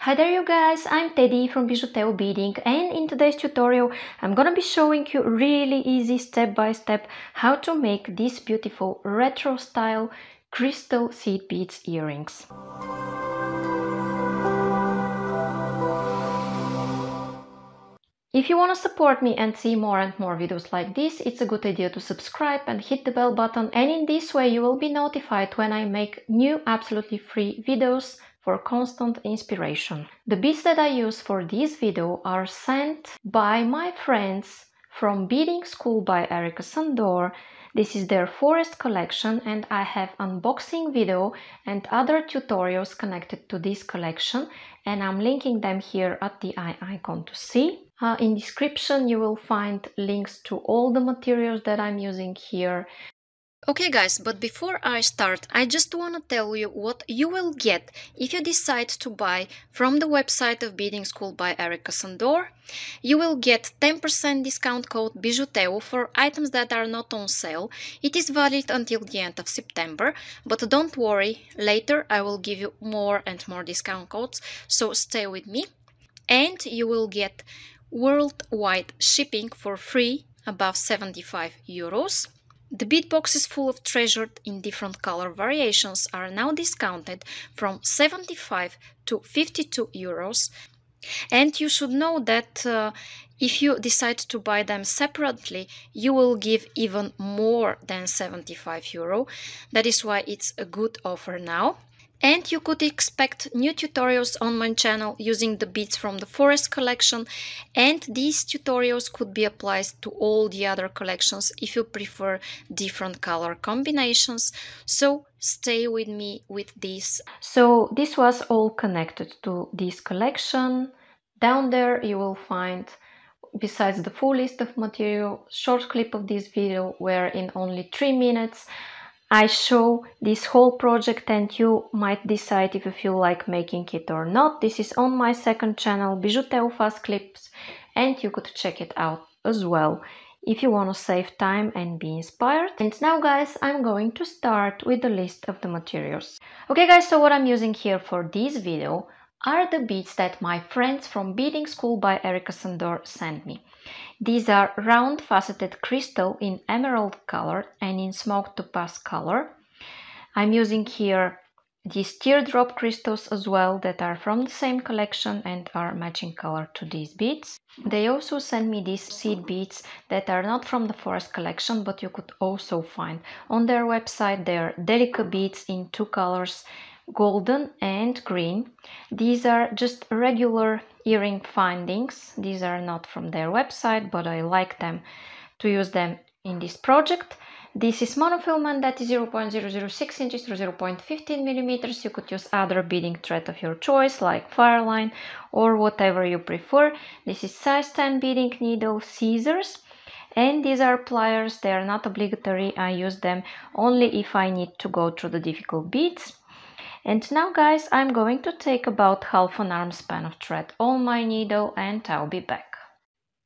Hi there you guys, I'm Teddy from Bijuteo Beading and in today's tutorial I'm gonna be showing you really easy step by step how to make these beautiful retro style crystal seed beads earrings. If you want to support me and see more and more videos like this, it's a good idea to subscribe and hit the bell button and in this way you will be notified when I make new absolutely free videos for constant inspiration. The beads that I use for this video are sent by my friends from Beading School by Erika Sándor. This is their forest collection and I have unboxing video and other tutorials connected to this collection and I'm linking them here at the eye icon to see. Uh, in description you will find links to all the materials that I'm using here. Okay guys, but before I start, I just want to tell you what you will get if you decide to buy from the website of Beading School by Erika Sándor. You will get 10% discount code Bijuteo for items that are not on sale. It is valid until the end of September, but don't worry, later I will give you more and more discount codes, so stay with me. And you will get worldwide shipping for free above 75 euros. The bead boxes full of treasured in different color variations are now discounted from 75 to 52 euros. And you should know that uh, if you decide to buy them separately, you will give even more than 75 euro. That is why it's a good offer now. And you could expect new tutorials on my channel using the beads from the forest collection and these tutorials could be applied to all the other collections if you prefer different color combinations. So stay with me with this. So this was all connected to this collection. Down there you will find besides the full list of material, short clip of this video where in only 3 minutes I show this whole project and you might decide if you feel like making it or not. This is on my second channel, Bijuteo Fast Clips, and you could check it out as well if you want to save time and be inspired. And now guys, I'm going to start with the list of the materials. Okay guys, so what I'm using here for this video are the beads that my friends from Beading School by Erika Sándor sent me. These are round faceted crystal in emerald color and in smoke topaz color. I'm using here these teardrop crystals as well that are from the same collection and are matching color to these beads. They also sent me these seed beads that are not from the forest collection but you could also find on their website. They are Delica beads in two colors golden and green. These are just regular earring findings. These are not from their website, but I like them to use them in this project. This is monofilament that is 0.006 inches through 0.15 millimeters. You could use other beading thread of your choice like Fireline or whatever you prefer. This is size 10 beading needle scissors and these are pliers. They are not obligatory. I use them only if I need to go through the difficult beads. And now guys, I'm going to take about half an arm span of thread on my needle and I'll be back.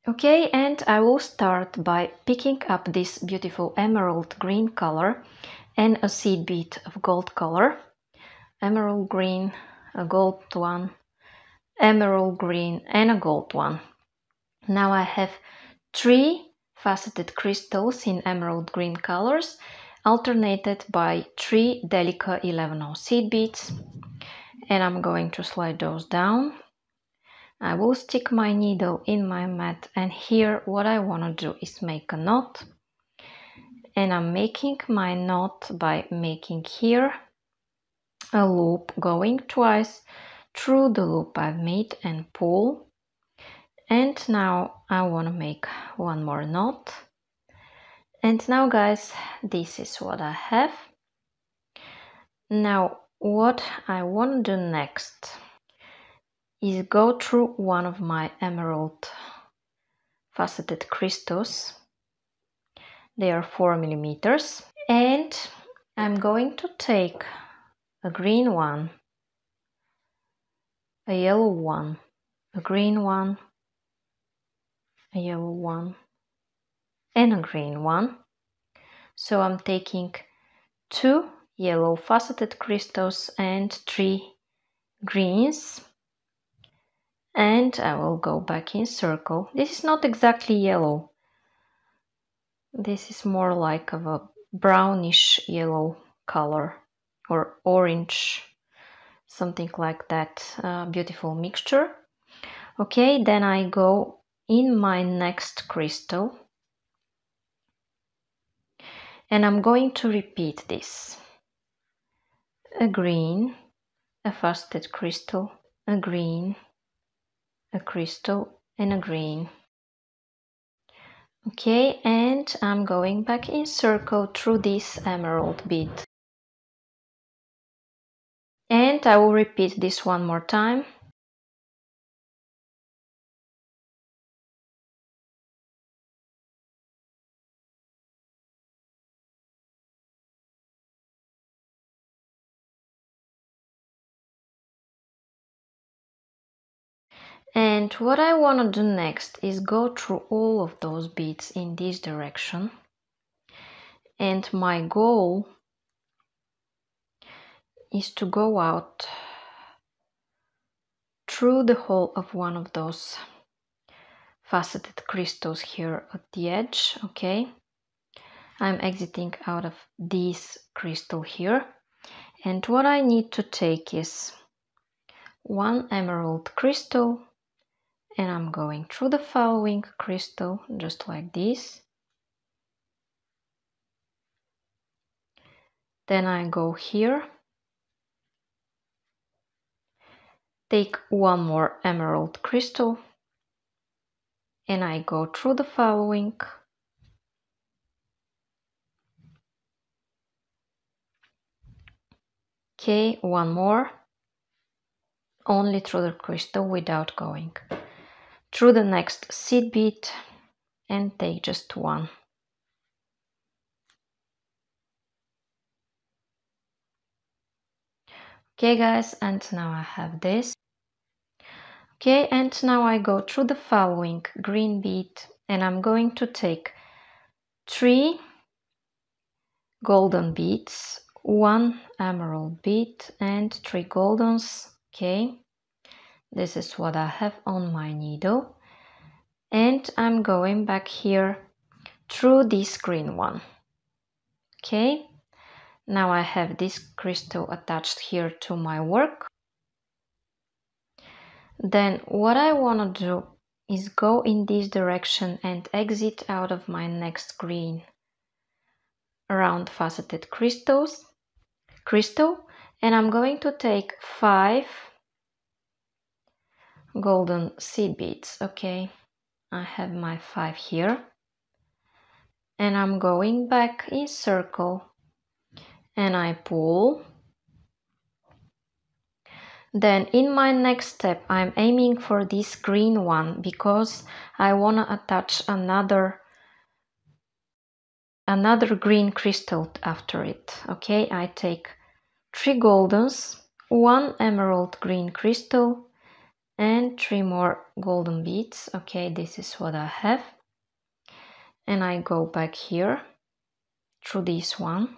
Okay, and I will start by picking up this beautiful emerald green color and a seed bead of gold color. Emerald green, a gold one, emerald green and a gold one. Now I have three faceted crystals in emerald green colors alternated by three Delica 11 seed beads. And I'm going to slide those down. I will stick my needle in my mat and here what I want to do is make a knot. And I'm making my knot by making here a loop going twice through the loop I've made and pull. And now I want to make one more knot and now guys this is what I have. Now what I want to do next is go through one of my emerald faceted crystals. They are 4 millimeters. And I'm going to take a green one a yellow one a green one a yellow one and a green one. So I'm taking two yellow faceted crystals and three greens and I will go back in circle. This is not exactly yellow. This is more like of a brownish yellow color or orange, something like that. Uh, beautiful mixture. Okay, then I go in my next crystal and I'm going to repeat this. A green, a faceted crystal, a green, a crystal and a green. Okay, and I'm going back in circle through this emerald bead. And I will repeat this one more time. And what I want to do next is go through all of those beads in this direction. And my goal is to go out through the hole of one of those faceted crystals here at the edge, okay? I'm exiting out of this crystal here. And what I need to take is one emerald crystal and I'm going through the following crystal just like this. Then I go here, take one more emerald crystal. And I go through the following. Okay one more. Only through the crystal without going through the next seed bead and take just one. Okay guys, and now I have this. Okay, and now I go through the following green bead and I'm going to take three golden beads, one emerald bead and three goldens, okay? This is what I have on my needle. And I'm going back here through this green one. Okay, now I have this crystal attached here to my work. Then what I want to do is go in this direction and exit out of my next green round faceted crystals crystal and I'm going to take five golden seed beads. Okay I have my five here. And I'm going back in circle. And I pull. Then in my next step I'm aiming for this green one because I want to attach another another green crystal after it. Okay I take three goldens one emerald green crystal and three more golden beads. Okay this is what I have. And I go back here through this one.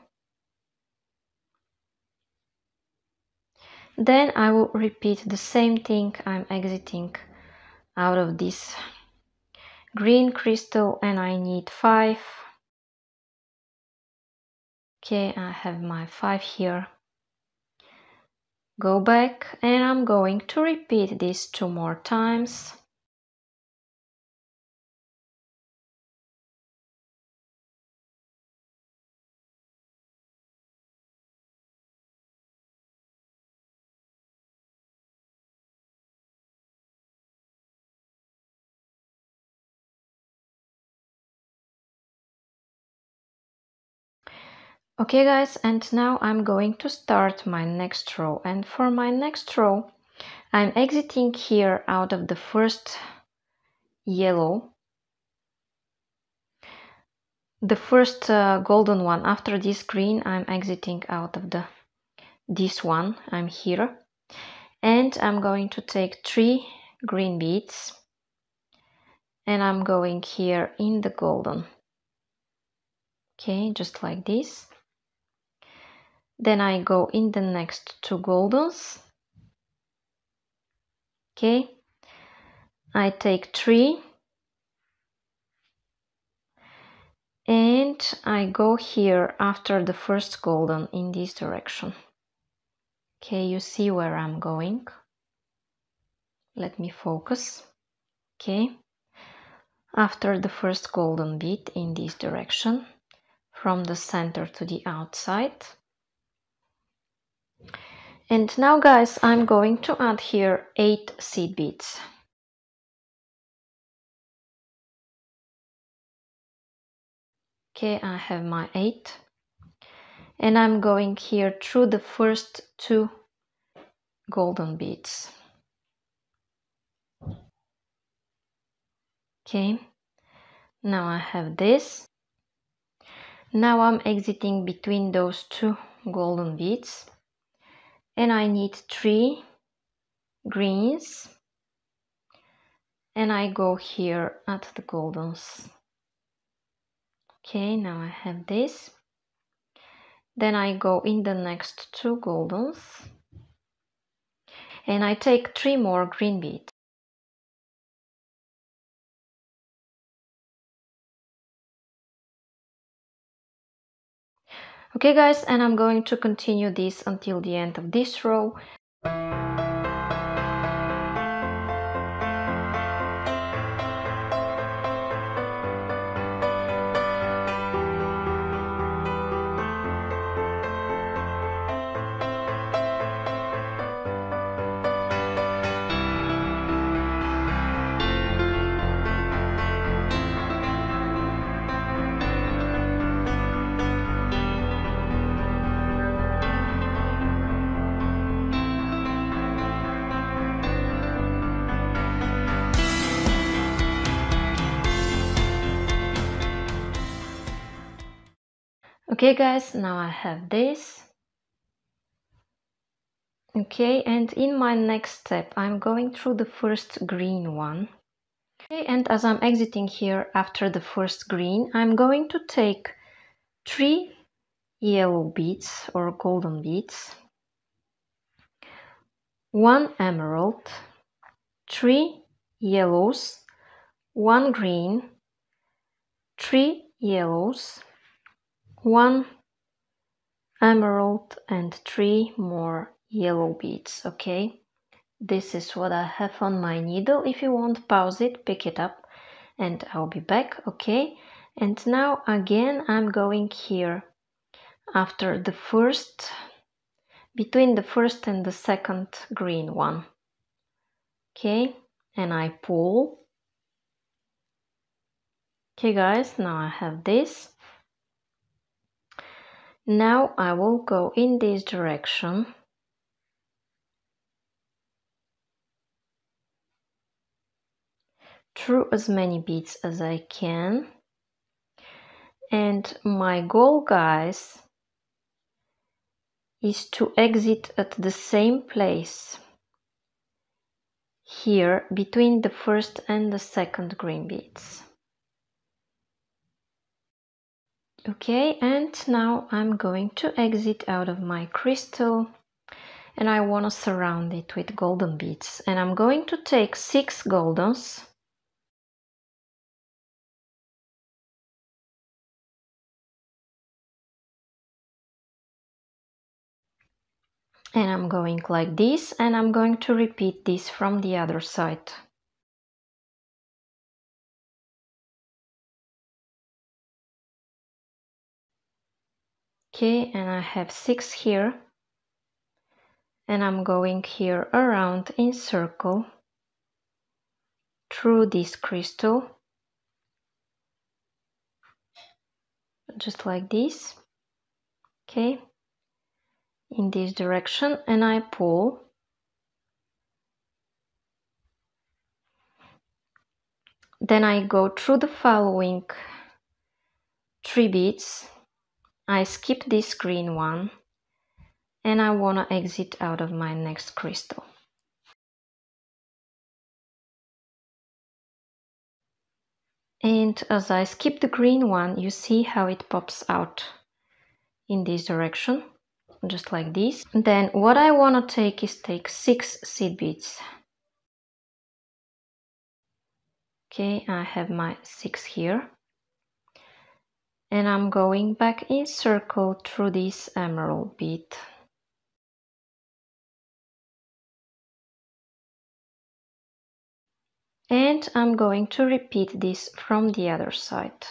Then I will repeat the same thing I'm exiting out of this green crystal and I need five. Okay I have my five here Go back and I'm going to repeat this two more times. Okay guys, and now I'm going to start my next row. And for my next row, I'm exiting here out of the first yellow. The first uh, golden one after this green, I'm exiting out of the this one. I'm here. And I'm going to take three green beads. And I'm going here in the golden. Okay, just like this then I go in the next two goldens okay I take three and I go here after the first golden in this direction. Okay, you see where I'm going. Let me focus. Okay, after the first golden bead in this direction, from the center to the outside. And now guys, I'm going to add here 8 seed beads. Okay, I have my 8. And I'm going here through the first two golden beads. Okay, now I have this. Now I'm exiting between those two golden beads and I need three greens. And I go here at the goldens. Okay now I have this. Then I go in the next two goldens. And I take three more green beads Okay guys, and I'm going to continue this until the end of this row. Okay guys now I have this. Okay and in my next step I'm going through the first green one. Okay and as I'm exiting here after the first green I'm going to take three yellow beads or golden beads one emerald three yellows one green three yellows one emerald and three more yellow beads okay? This is what I have on my needle. If you want pause it pick it up and I'll be back okay? And now again I'm going here after the first between the first and the second green one okay? And I pull. Okay guys now I have this now I will go in this direction. through as many beads as I can. And my goal, guys, is to exit at the same place here between the first and the second green beads. Okay, and now I'm going to exit out of my crystal and I want to surround it with golden beads. And I'm going to take six goldens and I'm going like this and I'm going to repeat this from the other side. Okay and I have six here. And I'm going here around in circle through this crystal. Just like this. Okay in this direction and I pull. Then I go through the following three beads I skip this green one and I want to exit out of my next crystal. And as I skip the green one, you see how it pops out in this direction, just like this. Then what I want to take is take six seed beads. okay I have my six here and I'm going back in circle through this emerald bead and I'm going to repeat this from the other side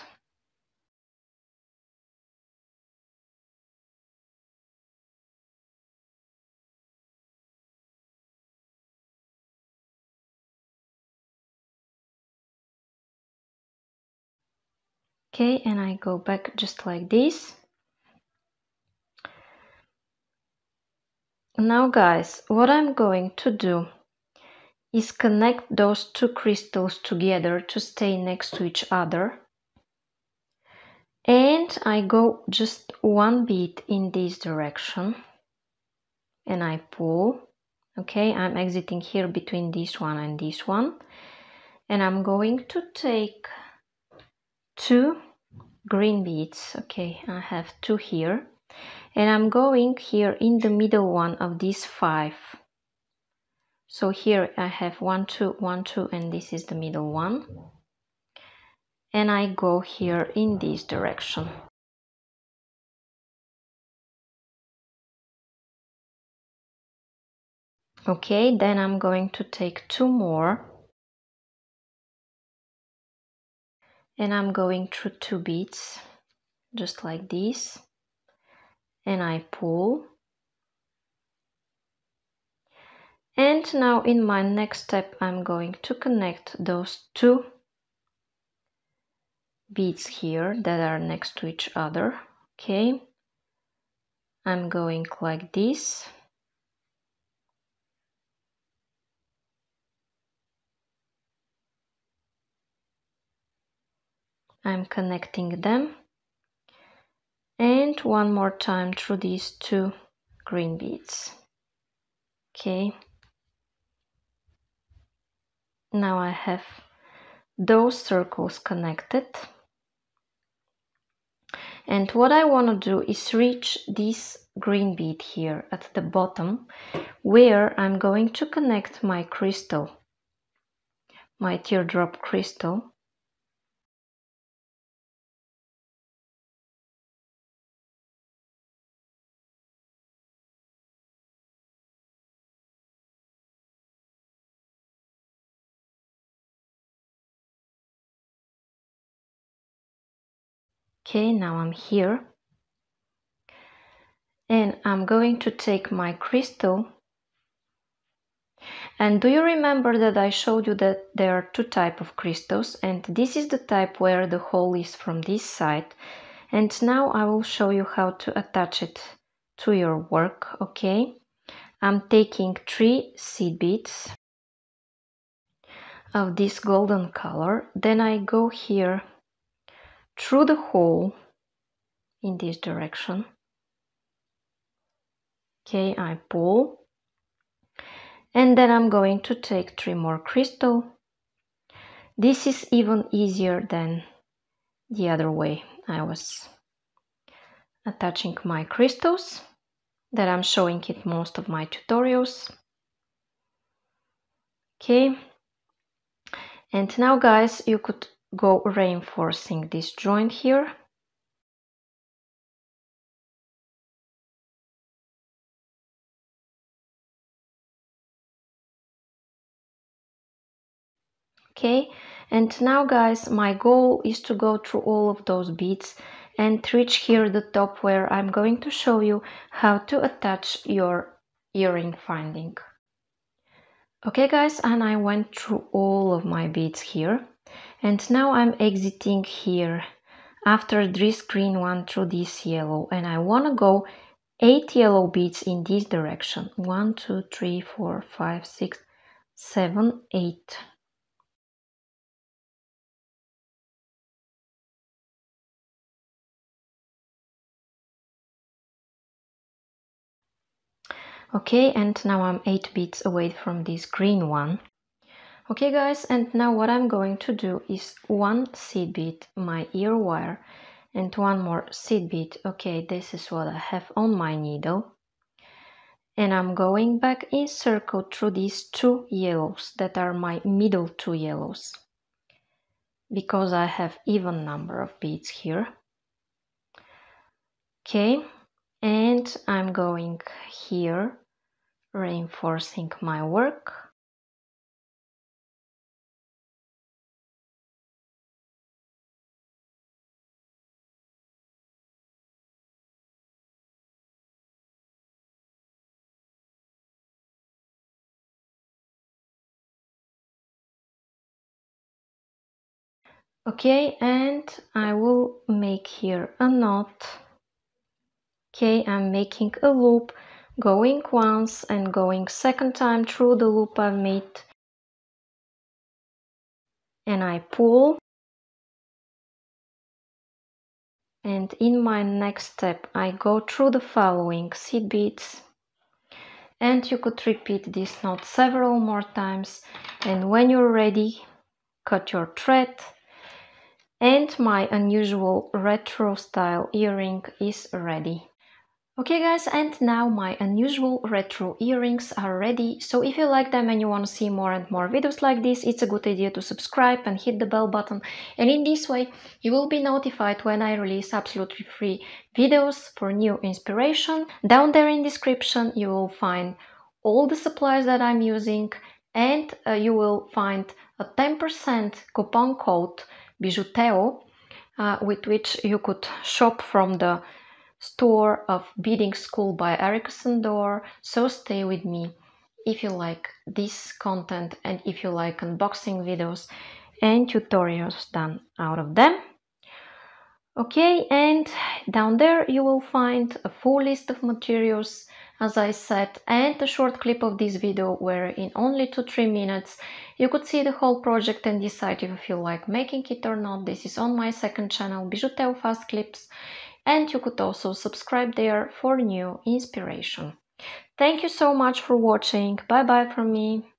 okay and I go back just like this. Now guys what I'm going to do is connect those two crystals together to stay next to each other. And I go just one bead in this direction and I pull. Okay I'm exiting here between this one and this one. And I'm going to take two green beads. Okay I have two here. And I'm going here in the middle one of these five. So here I have one two one two and this is the middle one. And I go here in this direction. Okay then I'm going to take two more and I'm going through two beads just like this. And I pull. And now in my next step I'm going to connect those two beads here that are next to each other. Okay. I'm going like this I'm connecting them. And one more time through these two green beads. Okay. Now I have those circles connected. And what I want to do is reach this green bead here at the bottom where I'm going to connect my crystal my teardrop crystal okay now I'm here. And I'm going to take my crystal. And do you remember that I showed you that there are two type of crystals? And this is the type where the hole is from this side. And now I will show you how to attach it to your work okay? I'm taking three seed beads of this golden color. Then I go here through the hole in this direction. Okay, I pull. And then I'm going to take three more crystal. This is even easier than the other way I was attaching my crystals that I'm showing in most of my tutorials. Okay. And now guys, you could go reinforcing this joint here. Okay and now guys my goal is to go through all of those beads and reach here the top where I'm going to show you how to attach your earring finding. Okay guys and I went through all of my beads here and now I'm exiting here. After this green one through this yellow and I want to go eight yellow beads in this direction. One two three four five six seven eight. Okay and now I'm eight beads away from this green one okay guys and now what I'm going to do is one seed bead my ear wire and one more seed bead okay this is what I have on my needle and I'm going back in circle through these two yellows that are my middle two yellows because I have even number of beads here. Okay, and I'm going here reinforcing my work. Okay and I will make here a knot. Okay I'm making a loop going once and going second time through the loop I've made. And I pull. And in my next step I go through the following seed beads and you could repeat this knot several more times. And when you're ready cut your thread and my unusual retro style earring is ready. Okay guys, and now my unusual retro earrings are ready, so if you like them and you want to see more and more videos like this, it's a good idea to subscribe and hit the bell button, and in this way you will be notified when I release absolutely free videos for new inspiration. Down there in description you will find all the supplies that I'm using and uh, you will find a 10% coupon code Bijuteo, uh, with which you could shop from the store of Beading School by Erika Sándor. So stay with me if you like this content and if you like unboxing videos and tutorials done out of them. Okay, and down there you will find a full list of materials as I said and a short clip of this video where in only 2-3 minutes you could see the whole project and decide if you feel like making it or not. This is on my second channel Bijuteo Fast Clips and you could also subscribe there for new inspiration. Thank you so much for watching. Bye bye from me.